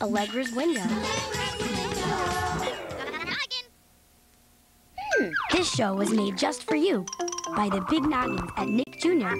Allegra's window. Hmm, this show was made just for you by the Big Noggins at Nick Jr.